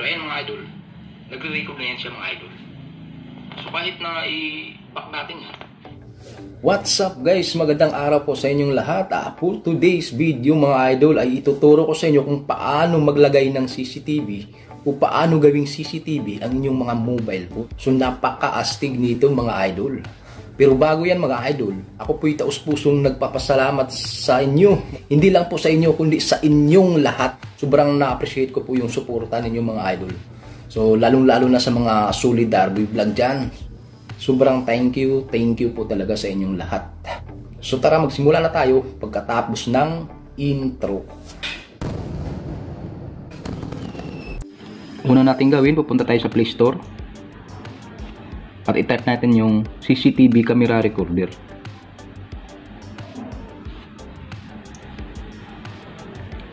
So ayan mga idol, nagre-record na yan siya mga idol. So kahit na i-back natin yan, What's up guys? Magandang araw po sa inyong lahat. Ah, for today's video mga idol ay ituturo ko sa inyo kung paano maglagay ng CCTV o paano gawing CCTV ang inyong mga mobile po. So napaka-astig nito mga idol. Pero bago yan mga idol, ako po'y taus-pusong nagpapasalamat sa inyo. Hindi lang po sa inyo kundi sa inyong lahat. Sobrang na-appreciate ko po yung suporta ninyo mga idol. So lalong-lalo na sa mga solid Darby vlog dyan. Sobrang thank you, thank you po talaga sa inyong lahat. So tara magsimula na tayo pagkatapos ng intro. Una natin gawin, pupunta tayo sa Play Store. At i-type natin yung CCTV camera recorder.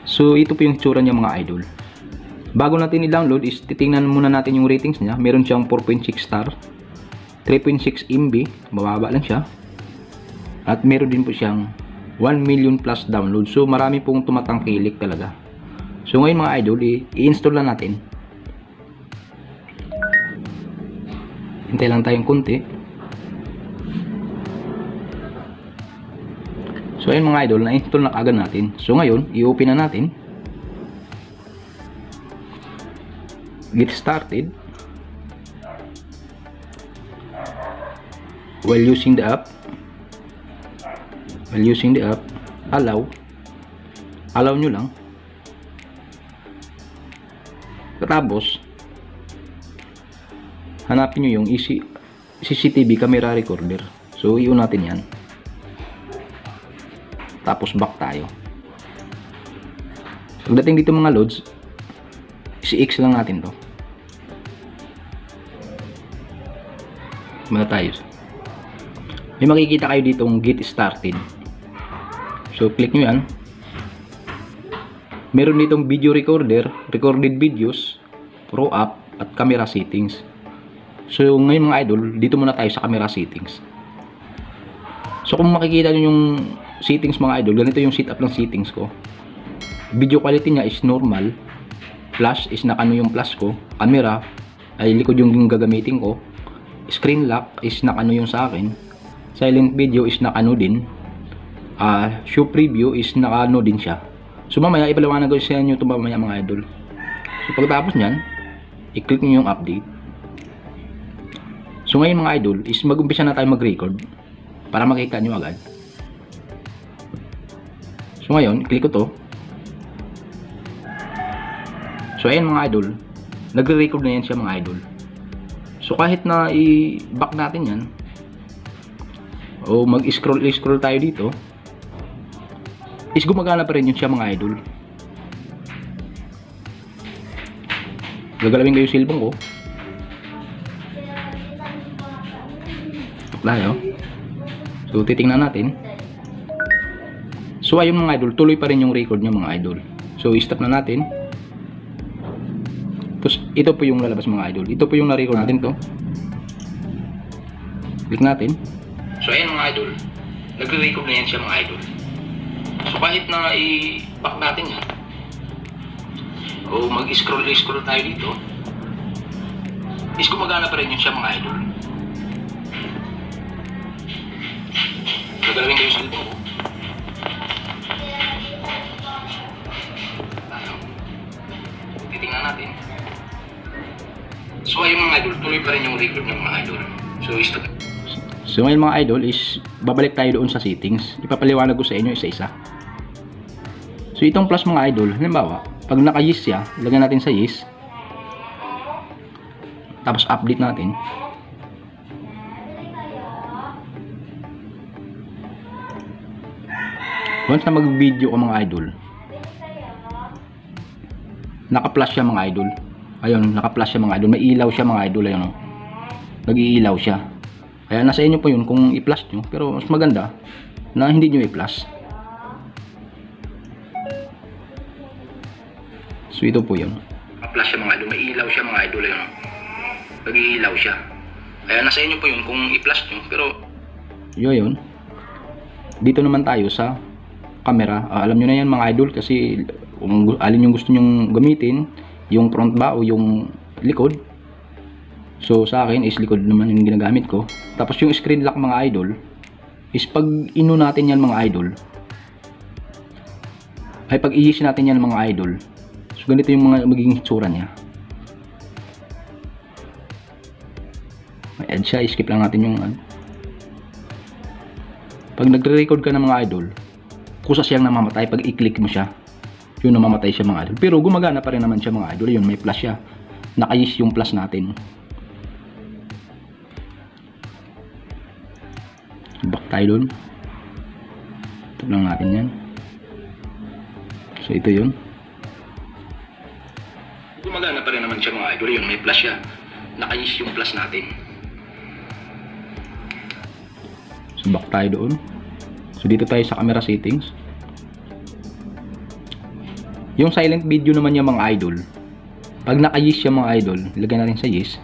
So, ito po yung itsura niya mga idol. Bago natin i-download is titingnan muna natin yung ratings niya. Meron siyang 4.6 star, 3.6 MB, mababa lang siya. At meron din po siyang 1 million plus download. So, marami pong tumatangkilik talaga. So, ngayon mga idol, i-install na natin. Hintay lang tayong kunti. So ayun mga idol, na-install na kagad natin. So ngayon, i-open na natin. Get started. While using the app. While using the app, allow. Allow nyo lang. Tapos, hanapin nyo yung EC, CCTV camera recorder. So, iyon natin yan. Tapos, back tayo. Pagdating dito mga loads, i-X lang natin to. Muna tayo. May makikita kayo dito yung get started. So, click nyo yan. Meron ditong video recorder, recorded videos, pro app, at camera settings. So ngayon mga idol, dito muna tayo sa camera settings. So kung makikita nyo yung settings mga idol, ganito yung setup ng settings ko. Video quality niya is normal. Flash is nakano yung flash ko. Camera ay likod yung gagamitin ko. Screen lock is nakano yung sa akin. Silent video is nakano din. Uh, show preview is nakano din siya. So mamaya ipaliwanag ko sa inyo ito mamaya mga idol. So pagkatapos niyan, i-click niyo yung update. So ngayon mga idol is mag-umpisa na tayo mag-record para makita nyo agad. So ngayon, click ko to. So ayan mga idol, nagre-record na yan siya mga idol. So kahit na i-back natin yan, o mag-scroll scroll tayo dito, is gumagana pa rin yun siya mga idol. Gagalawin ko yung silbong ko. Tayo. So, titingnan natin. So, ayun mga idol, tuloy pa rin yung record niya mga idol. So, stop na natin. Tapos, ito po yung lalabas mga idol. Ito po yung na-record natin to. Click natin. so ayan mga idol, nagre-record na yan siya mga idol. So kahit na i-back natin yan, o mag-scroll scroll tayo dito, is gumagana pa rin yun siya mga idol. Gagalawin ko yung cellphone ko. Ano? Titingnan natin. So ayun mga idol, tuloy pa rin yung record ng mga idol. So stop. So, ngayon mga idol is babalik tayo doon sa settings. Ipapaliwanag ko sa inyo isa-isa. So, itong plus mga idol, halimbawa, pag naka-yes siya, lagyan natin sa yes. Tapos update natin. Once na mag-video ka mga idol, naka-flash siya mga idol. Ayun, naka-flash siya mga idol. May ilaw siya mga idol. Ayun, oh. Nag-iilaw siya. Kaya nasa inyo po yun kung i-flash nyo. Pero mas maganda na hindi nyo i-flash. So ito po yun. Naka-flash siya mga idol. May ilaw siya mga idol. Ayun, oh. Nag-iilaw siya. Kaya nasa inyo po yun kung i-flash nyo. Pero Yun yun. Dito naman tayo sa camera. Ah, alam nyo na yan mga idol kasi kung alin yung gusto nyong gamitin, yung front ba o yung likod. So sa akin is likod naman yung ginagamit ko. Tapos yung screen lock mga idol is pag ino natin yan mga idol ay pag i natin yan mga idol. So ganito yung mga magiging hitsura niya. May edge siya, skip lang natin yung ano. Pag nagre-record ka ng mga idol, kusa siyang namamatay pag i-click mo siya. Yun namamatay siya mga idol. Pero gumagana pa rin naman siya mga idol. Yun, may plus siya. Nakayis yung plus natin. Back tayo dun. Ito lang natin yan. So ito yun. Gumagana pa rin naman siya mga idol. Yun, may plus siya. Nakayis yung plus natin. So back tayo doon. So dito tayo sa camera settings. Yung silent video naman niya mga idol. Pag naka-yes siya mga idol, ilagay natin sa yes.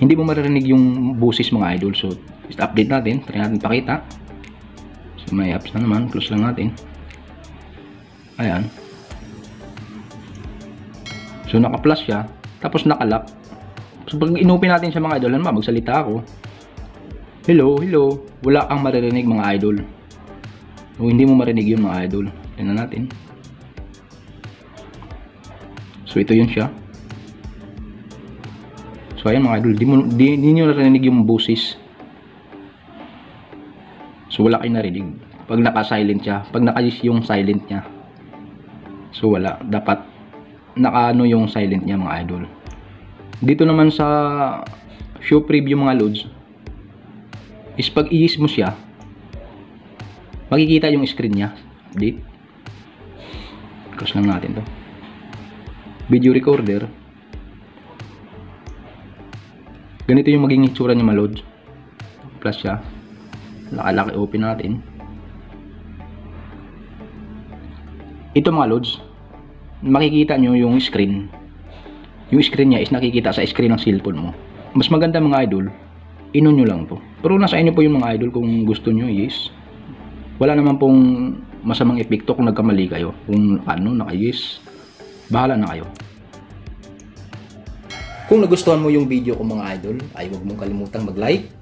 Hindi mo maririnig yung boses mga idol. So update natin, try natin pakita. So may apps na naman, close lang natin. Ayan. So naka-plus siya, tapos naka-lock. So pag inopen natin siya mga idol, ano ba, magsalita ako. Hello, hello. Wala kang maririnig mga idol. O hindi mo marinig yun mga idol. Tingnan natin. So ito yun siya. So ayan mga idol, di, mo, di, di nyo narinig yung boses. So wala kayong narinig. Pag naka-silent siya, pag naka-use yung silent niya. So wala, dapat naka-ano yung silent niya mga idol. Dito naman sa show preview mga loads, is pag i-use mo siya, makikita yung screen niya. Update. Close lang natin to. Video recorder. Ganito yung maging itsura niya maload. Plus siya. Nakalaki open natin. Ito mga loads, makikita nyo yung screen. Yung screen niya is nakikita sa screen ng cellphone mo. Mas maganda mga idol, ino nyo lang to. Pero nasa inyo po yung mga idol kung gusto nyo, yes. Wala naman pong masamang epekto kung nagkamali kayo. Kung ano, naka-yes. Bahala na kayo. Kung nagustuhan mo yung video ko mga idol, ay huwag mong kalimutang mag-like,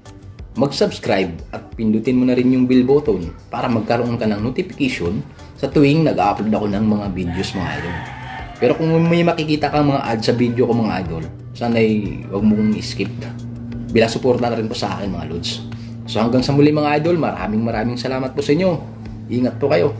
mag-subscribe at pindutin mo na rin yung bell button para magkaroon ka ng notification sa tuwing nag-upload ako ng mga videos mga idol. Pero kung may makikita kang mga ads sa video ko mga idol, sana'y huwag mong skip Bila suporta na rin po sa akin mga lods. So hanggang sa muli mga idol, maraming maraming salamat po sa inyo. Ingat po kayo.